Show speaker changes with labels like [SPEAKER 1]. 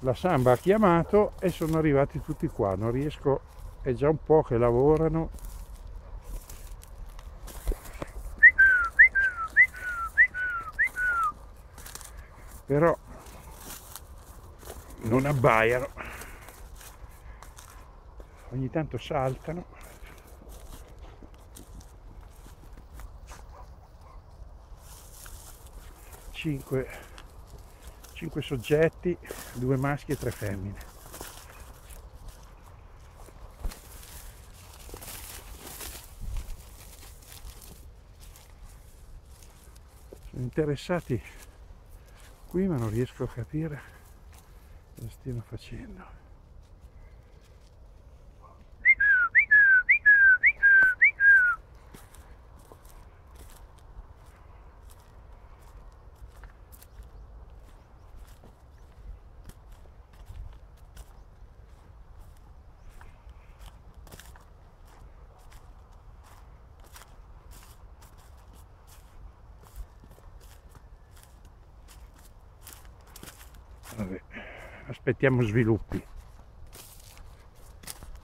[SPEAKER 1] la samba ha chiamato e sono arrivati tutti qua. Non riesco è già un po' che lavorano. Però non abbaiano. Ogni tanto saltano. Cinque, cinque soggetti due maschi e tre femmine. Sono interessati qui ma non riesco a capire cosa stiano facendo Aspettiamo sviluppi